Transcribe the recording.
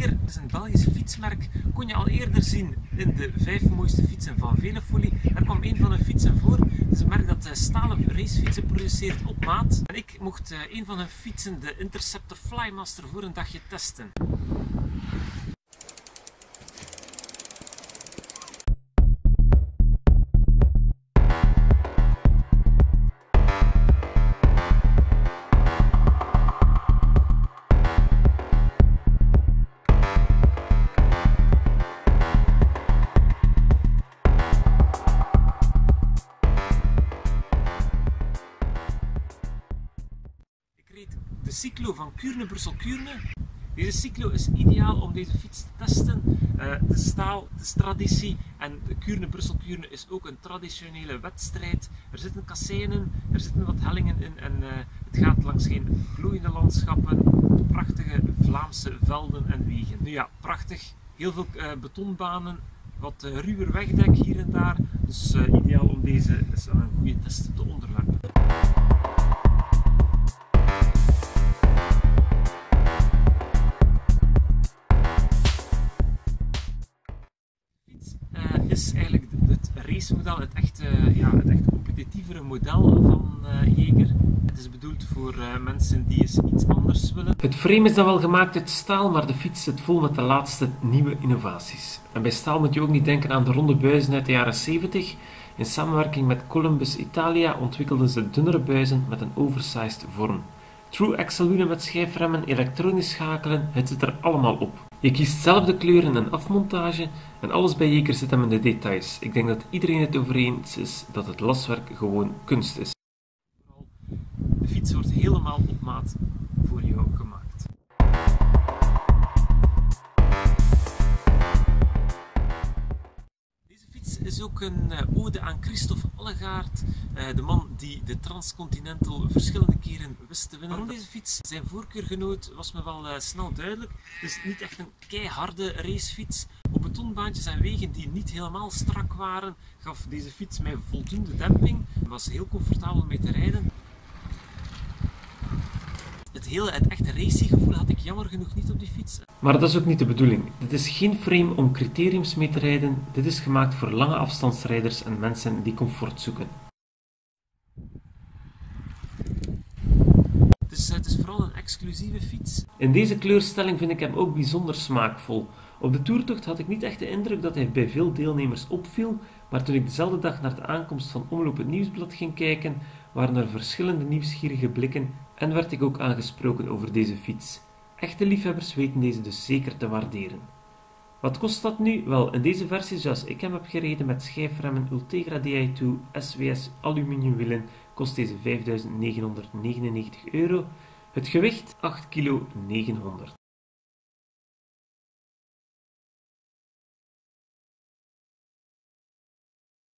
Jaeger is een Belgisch fietsmerk. Kon je al eerder zien in de vijf mooiste fietsen van Velefolie. Daar kwam een van hun fietsen voor. Het is een merk dat stalen racefietsen produceert op maat. En ik mocht een van hun fietsen, de Interceptor Flymaster, voor een dagje testen. De cyclo van Kuurne-Brussel-Kuurne. Deze cyclo is ideaal om deze fiets te testen. Uh, de staal, de traditie en Kuurne-Brussel-Kuurne is ook een traditionele wedstrijd. Er zitten kasseinen, er zitten wat hellingen in en uh, het gaat langs geen gloeiende landschappen, prachtige Vlaamse velden en wegen. Nu ja, prachtig. Heel veel uh, betonbanen, wat ruwer wegdek hier en daar. Dus ideaal om deze een goede test te onderwerpen. Is eigenlijk het racemodel, het echt, ja, het echt competitievere model van uh. Het is bedoeld voor uh, mensen die eens iets anders willen. Het frame is dan wel gemaakt uit staal, maar de fiets zit vol met de laatste nieuwe innovaties. En bij staal moet je ook niet denken aan de ronde buizen uit de jaren 70. In samenwerking met Columbus Italia ontwikkelden ze dunnere buizen met een oversized vorm. True axle met schijfremmen, elektronisch schakelen, het zit er allemaal op. Je kiest zelf de kleuren en afmontage en alles bij Jeker zit hem in de details. Ik denk dat iedereen het over eens is dat het laswerk gewoon kunst is. De fiets wordt helemaal op maat voor jou gemaakt. Ook een ode aan Christophe Allegaard, de man die de Transcontinental verschillende keren wist te winnen. Waarom deze fiets? Zijn voorkeurgenoot was me wel snel duidelijk. Het is niet echt een keiharde racefiets. Op betonbaantjes en wegen die niet helemaal strak waren, gaf deze fiets mij voldoende demping. Het was heel comfortabel mee te rijden. Het hele, het echte racinggevoel had ik jammer genoeg niet op die fiets. Maar dat is ook niet de bedoeling. Dit is geen frame om criteriums mee te rijden. Dit is gemaakt voor lange afstandsrijders en mensen die comfort zoeken. Dus het is vooral een exclusieve fiets. In deze kleurstelling vind ik hem ook bijzonder smaakvol. Op de toertocht had ik niet echt de indruk dat hij bij veel deelnemers opviel, maar toen ik dezelfde dag naar de aankomst van Omloop het Nieuwsblad ging kijken, waren er verschillende nieuwsgierige blikken en werd ik ook aangesproken over deze fiets. Echte liefhebbers weten deze dus zeker te waarderen. Wat kost dat nu? Wel, in deze versie zoals ik hem heb gereden met schijfremmen Ultegra Di2 SWS aluminiumwielen kost deze 5.999 euro. Het gewicht 8 kilo 900.